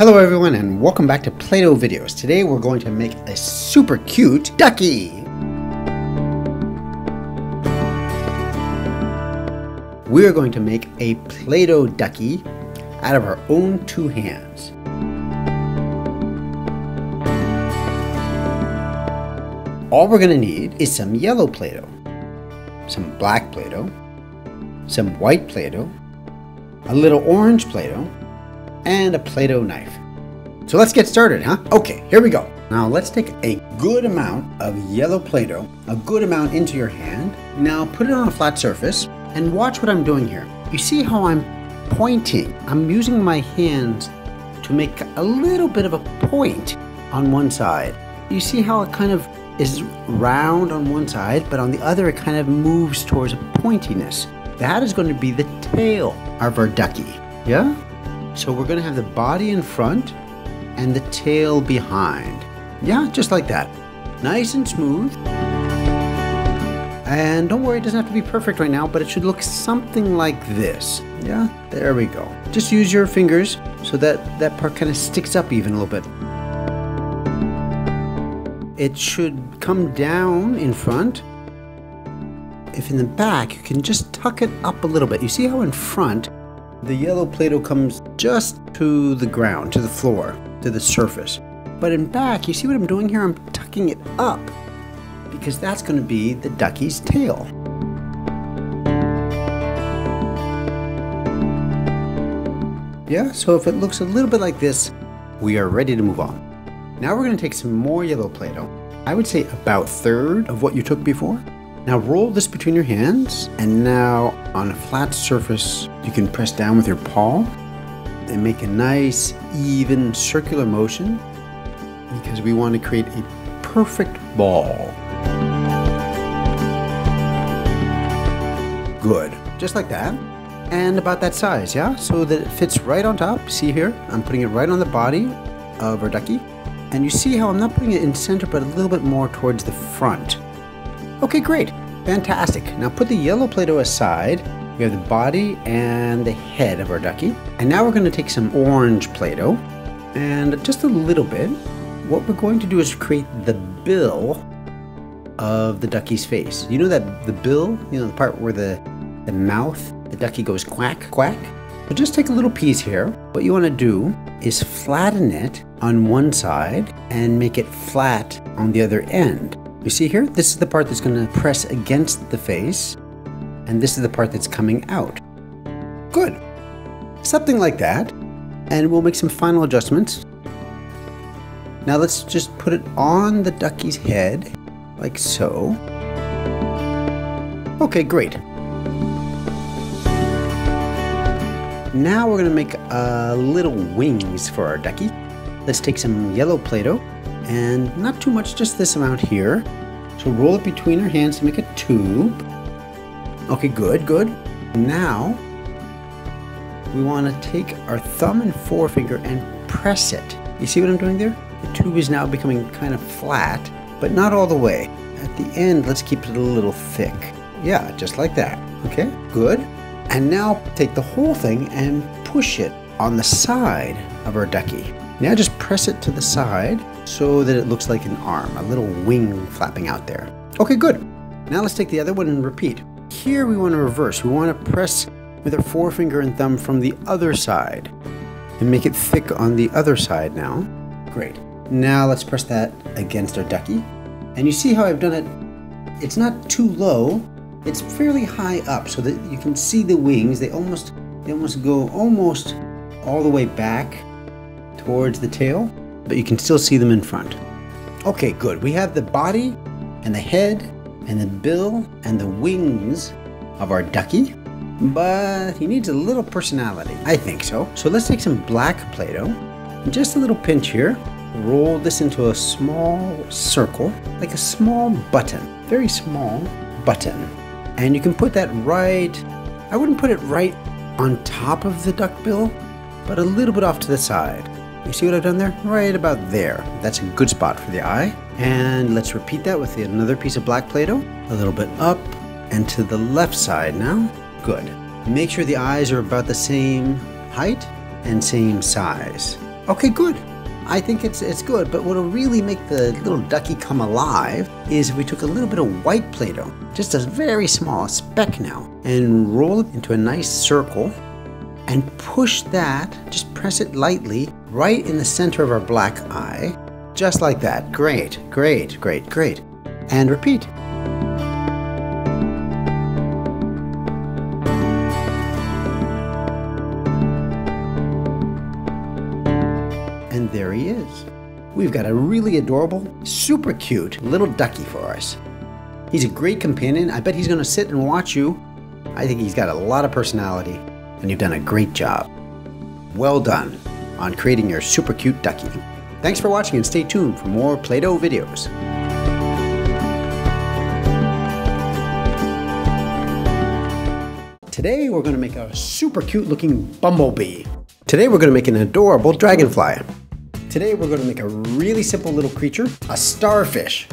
Hello everyone and welcome back to Play-Doh videos. Today we're going to make a super cute ducky. We're going to make a Play-Doh ducky out of our own two hands. All we're going to need is some yellow Play-Doh, some black Play-Doh, some white Play-Doh, a little orange Play-Doh, and a Play-Doh knife. So let's get started, huh? Okay, here we go. Now let's take a good amount of yellow Play-Doh, a good amount into your hand. Now put it on a flat surface and watch what I'm doing here. You see how I'm pointing? I'm using my hands to make a little bit of a point on one side. You see how it kind of is round on one side, but on the other it kind of moves towards a pointiness. That is going to be the tail of our ducky, yeah? So we're going to have the body in front and the tail behind. Yeah, just like that. Nice and smooth. And don't worry, it doesn't have to be perfect right now, but it should look something like this. Yeah, there we go. Just use your fingers so that that part kind of sticks up even a little bit. It should come down in front. If in the back, you can just tuck it up a little bit. You see how in front, the yellow Play-Doh comes just to the ground, to the floor, to the surface. But in back, you see what I'm doing here? I'm tucking it up because that's going to be the ducky's tail. Yeah, so if it looks a little bit like this, we are ready to move on. Now we're going to take some more yellow Play-Doh. I would say about third of what you took before. Now roll this between your hands and now on a flat surface you can press down with your palm and make a nice even circular motion because we want to create a perfect ball. Good, just like that. And about that size, yeah? So that it fits right on top. See here, I'm putting it right on the body of our ducky. And you see how I'm not putting it in center, but a little bit more towards the front. Okay, great. Fantastic. Now put the yellow Play-Doh aside. We have the body and the head of our ducky. And now we're going to take some orange Play-Doh and just a little bit. What we're going to do is create the bill of the ducky's face. You know that the bill, you know, the part where the, the mouth, the ducky goes quack, quack? So just take a little piece here. What you want to do is flatten it on one side and make it flat on the other end. You see here, this is the part that's going to press against the face, and this is the part that's coming out. Good. Something like that. And we'll make some final adjustments. Now let's just put it on the ducky's head, like so. Okay, great. Now we're going to make uh, little wings for our ducky. Let's take some yellow Play-Doh and not too much, just this amount here. So roll it between our hands to make a tube. Okay, good, good. Now, we want to take our thumb and forefinger and press it. You see what I'm doing there? The tube is now becoming kind of flat, but not all the way. At the end, let's keep it a little thick. Yeah, just like that. Okay, good. And now take the whole thing and push it on the side of our ducky. Now just press it to the side so that it looks like an arm, a little wing flapping out there. Okay, good. Now let's take the other one and repeat. Here we want to reverse. We want to press with our forefinger and thumb from the other side and make it thick on the other side now. Great. Now let's press that against our ducky. And you see how I've done it? It's not too low. It's fairly high up so that you can see the wings. They almost they almost go almost all the way back towards the tail, but you can still see them in front. Okay, good. We have the body and the head and the bill and the wings of our ducky, but he needs a little personality. I think so. So let's take some black Play-Doh, just a little pinch here, roll this into a small circle, like a small button, very small button. And you can put that right, I wouldn't put it right on top of the duck bill, but a little bit off to the side. You see what I've done there? Right about there. That's a good spot for the eye. And let's repeat that with another piece of black Play-Doh. A little bit up and to the left side now. Good. Make sure the eyes are about the same height and same size. Okay, good. I think it's it's good, but what'll really make the little ducky come alive is if we took a little bit of white Play-Doh, just a very small speck now, and roll it into a nice circle and push that, just press it lightly right in the center of our black eye, just like that. Great, great, great, great. And repeat. And there he is. We've got a really adorable, super cute little ducky for us. He's a great companion. I bet he's going to sit and watch you. I think he's got a lot of personality, and you've done a great job. Well done on creating your super cute ducky. Thanks for watching and stay tuned for more Play-Doh videos. Today we're going to make a super cute looking bumblebee. Today we're going to make an adorable dragonfly. Today we're going to make a really simple little creature, a starfish.